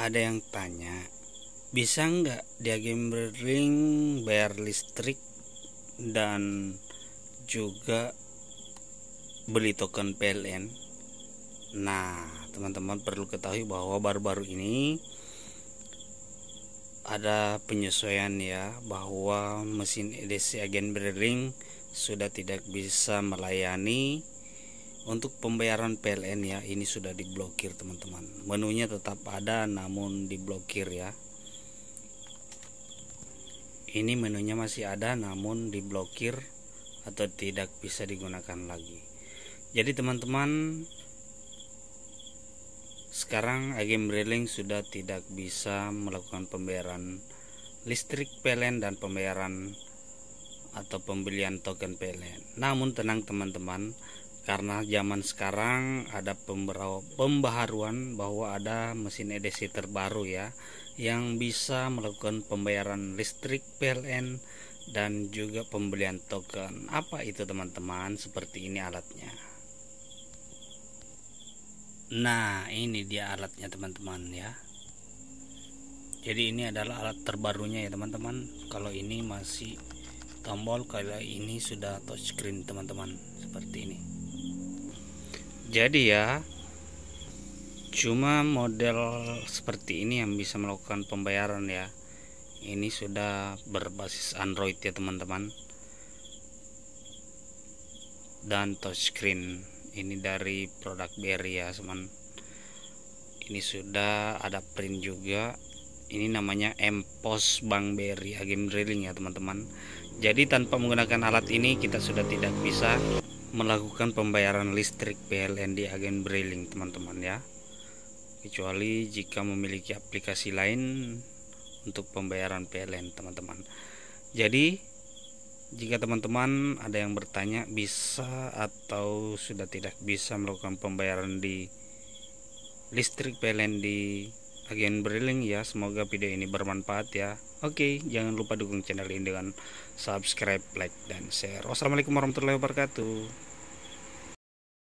ada yang tanya bisa nggak di game ring bayar listrik dan juga beli token PLN nah teman-teman perlu ketahui bahwa baru-baru ini ada penyesuaian ya bahwa mesin edisi agen ring sudah tidak bisa melayani untuk pembayaran PLN ya ini sudah diblokir teman-teman. Menunya tetap ada namun diblokir ya. Ini menunya masih ada namun diblokir atau tidak bisa digunakan lagi. Jadi teman-teman sekarang agen Brilling sudah tidak bisa melakukan pembayaran listrik PLN dan pembayaran atau pembelian token PLN namun tenang teman-teman karena zaman sekarang ada pembaharuan bahwa ada mesin edisi terbaru ya yang bisa melakukan pembayaran listrik PLN dan juga pembelian token. Apa itu teman-teman? Seperti ini alatnya. Nah ini dia alatnya teman-teman ya. Jadi ini adalah alat terbarunya ya teman-teman. Kalau ini masih tombol kalau ini sudah touchscreen teman-teman. Seperti ini jadi ya cuma model seperti ini yang bisa melakukan pembayaran ya. Ini sudah berbasis Android ya teman-teman. Dan touchscreen ini dari produk Berry ya teman. Ini sudah ada print juga. Ini namanya empos Bank Berry agen drilling ya teman-teman. Jadi tanpa menggunakan alat ini kita sudah tidak bisa melakukan pembayaran listrik PLN di agen Brilling teman-teman ya. Kecuali jika memiliki aplikasi lain untuk pembayaran PLN teman-teman. Jadi jika teman-teman ada yang bertanya bisa atau sudah tidak bisa melakukan pembayaran di listrik PLN di agen Brilling ya semoga video ini bermanfaat ya. Oke jangan lupa dukung channel ini dengan subscribe like dan share. Wassalamualaikum warahmatullahi wabarakatuh